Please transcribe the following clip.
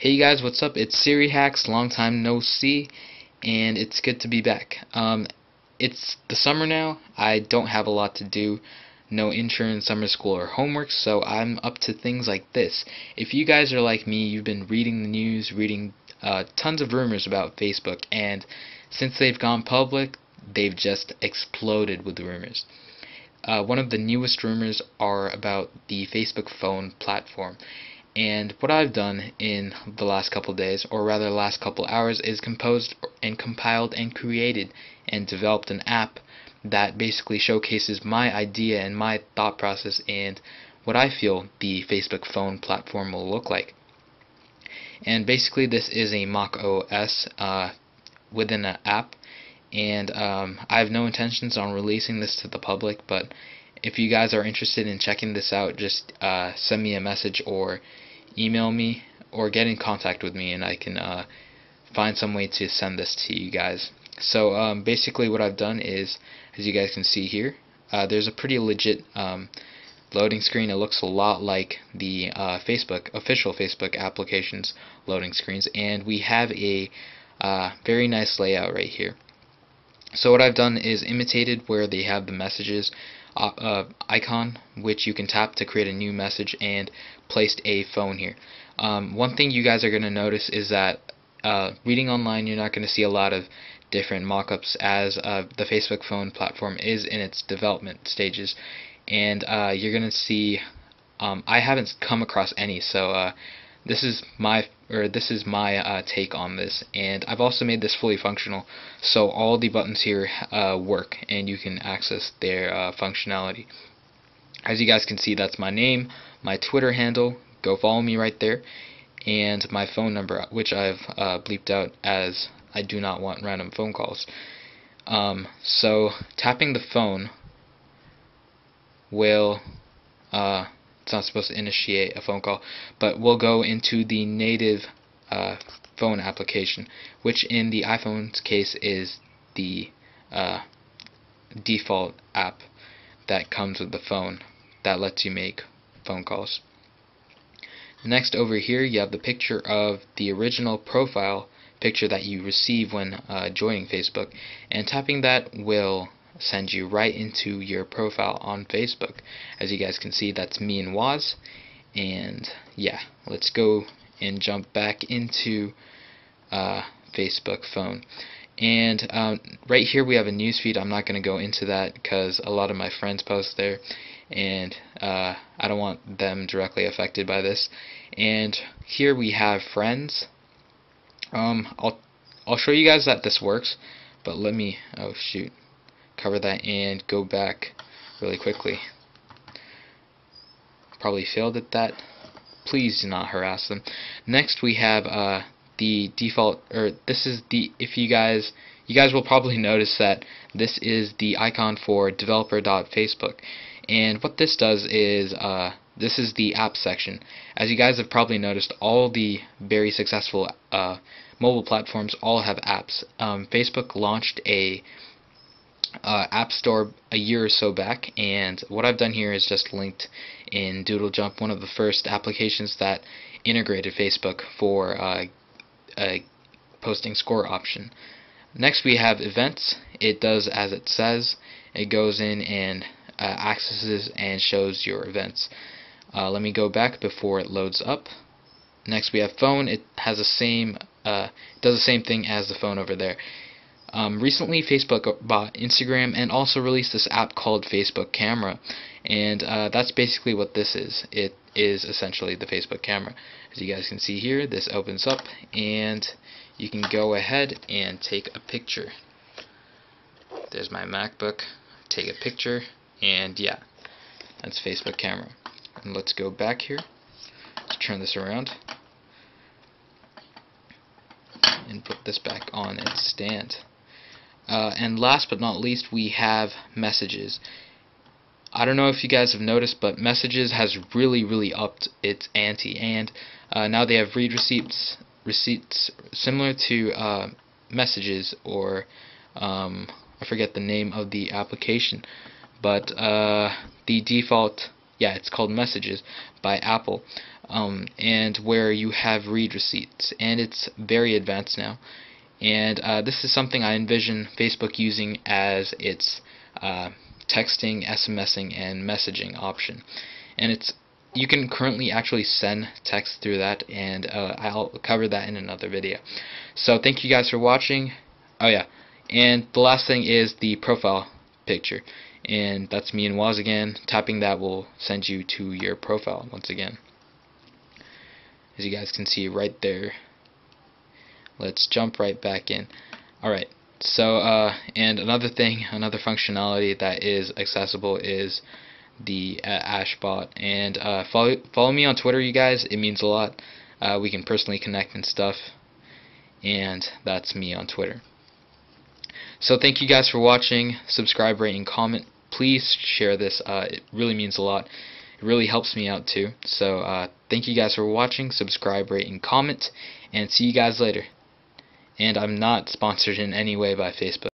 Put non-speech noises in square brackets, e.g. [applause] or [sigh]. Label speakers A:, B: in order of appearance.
A: Hey guys, what's up? It's SiriHax, long time no see, and it's good to be back. Um, it's the summer now. I don't have a lot to do, no intern, summer school, or homework, so I'm up to things like this. If you guys are like me, you've been reading the news, reading uh, tons of rumors about Facebook, and since they've gone public, they've just exploded with rumors. Uh, one of the newest rumors are about the Facebook phone platform. And what I've done in the last couple days, or rather the last couple hours, is composed and compiled and created and developed an app that basically showcases my idea and my thought process and what I feel the Facebook phone platform will look like. And basically, this is a mock OS uh, within an app, and um, I have no intentions on releasing this to the public. But if you guys are interested in checking this out, just uh, send me a message or email me or get in contact with me and I can uh, find some way to send this to you guys. So um, basically what I've done is, as you guys can see here, uh, there's a pretty legit um, loading screen. It looks a lot like the uh, Facebook, official Facebook applications loading screens and we have a uh, very nice layout right here. So what I've done is imitated where they have the messages uh, uh, icon which you can tap to create a new message and placed a phone here. Um, one thing you guys are going to notice is that uh, reading online you're not going to see a lot of different mockups as uh, the Facebook phone platform is in its development stages and uh, you're going to see um, I haven't come across any so uh, this is my or this is my uh, take on this and I've also made this fully functional so all the buttons here uh, work and you can access their uh, functionality. As you guys can see that's my name my Twitter handle go follow me right there and my phone number which I've uh, bleeped out as I do not want random phone calls. Um, so tapping the phone will uh, it's not supposed to initiate a phone call, but we'll go into the native uh, phone application, which in the iPhone's case is the uh, default app that comes with the phone that lets you make phone calls. Next over here you have the picture of the original profile picture that you receive when uh, joining Facebook and tapping that will send you right into your profile on Facebook. As you guys can see, that's me and Woz. And yeah, let's go and jump back into uh, Facebook phone. And um, right here we have a newsfeed. I'm not going to go into that because a lot of my friends post there, and uh, I don't want them directly affected by this. And here we have friends. Um, I'll I'll show you guys that this works, but let me. Oh shoot cover that and go back really quickly. Probably failed at that. Please do not harass them. Next we have uh, the default, or this is the, if you guys, you guys will probably [laughs] notice that this is the icon for developer.facebook. And what this does is, uh, this is the app section. As you guys have probably noticed, all the very successful uh, mobile platforms all have apps. Um, Facebook launched a uh, App Store a year or so back, and what I've done here is just linked in Doodle Jump, one of the first applications that integrated Facebook for uh, a posting score option. Next we have events. It does as it says. It goes in and uh, accesses and shows your events. Uh, let me go back before it loads up. Next we have phone. It has the same uh, does the same thing as the phone over there. Um, recently, Facebook bought Instagram and also released this app called Facebook Camera, and uh, that's basically what this is. It is essentially the Facebook Camera. As you guys can see here, this opens up, and you can go ahead and take a picture. There's my MacBook. Take a picture, and yeah, that's Facebook Camera. And let's go back here to turn this around and put this back on its stand. Uh, and last but not least, we have messages. I don't know if you guys have noticed, but messages has really, really upped its ante, and uh, now they have read receipts, receipts similar to uh, messages, or um, I forget the name of the application, but uh, the default yeah, it's called Messages by Apple, um, and where you have read receipts, and it's very advanced now. And uh, this is something I envision Facebook using as its uh, texting, SMSing, and messaging option. And it's you can currently actually send text through that, and uh, I'll cover that in another video. So thank you guys for watching. Oh yeah, and the last thing is the profile picture, and that's me and Woz again. Tapping that will send you to your profile once again, as you guys can see right there. Let's jump right back in. Alright, so, uh, and another thing, another functionality that is accessible is the uh, Ash Bhat. And uh, follow, follow me on Twitter, you guys. It means a lot. Uh, we can personally connect and stuff. And that's me on Twitter. So thank you guys for watching. Subscribe, rate, and comment. Please share this. Uh, it really means a lot. It really helps me out too. So uh, thank you guys for watching. Subscribe, rate, and comment. And see you guys later and I'm not sponsored in any way by Facebook.